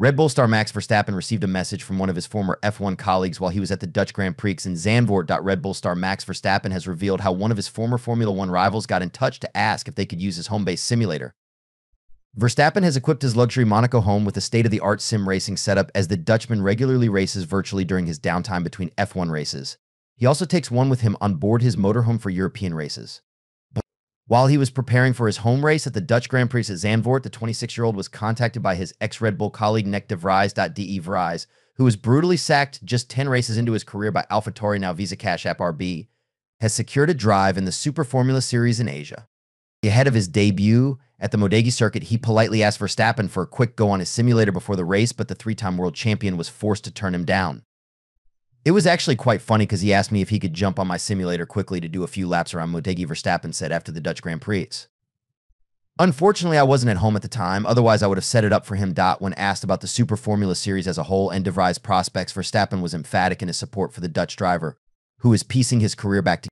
Red Bull star Max Verstappen received a message from one of his former F1 colleagues while he was at the Dutch Grand Prix in Zandvoort. Red Bull star Max Verstappen has revealed how one of his former Formula One rivals got in touch to ask if they could use his home base simulator. Verstappen has equipped his luxury Monaco home with a state of the art sim racing setup as the Dutchman regularly races virtually during his downtime between F1 races. He also takes one with him on board his motorhome for European races. While he was preparing for his home race at the Dutch Grand Prix at Zandvoort, the 26-year-old was contacted by his ex-Red Bull colleague Nyck de. De Vries, who was brutally sacked just 10 races into his career by AlphaTauri, now Visa Cash App RB, has secured a drive in the Super Formula Series in Asia. Ahead of his debut at the Motegi circuit, he politely asked Verstappen for a quick go on his simulator before the race, but the three-time world champion was forced to turn him down. It was actually quite funny because he asked me if he could jump on my simulator quickly to do a few laps around Motegi Verstappen said after the Dutch Grand Prix. Unfortunately, I wasn't at home at the time, otherwise I would have set it up for him. Dot when asked about the Super Formula Series as a whole and De Vries prospects, for Verstappen was emphatic in his support for the Dutch driver, who is piecing his career back together.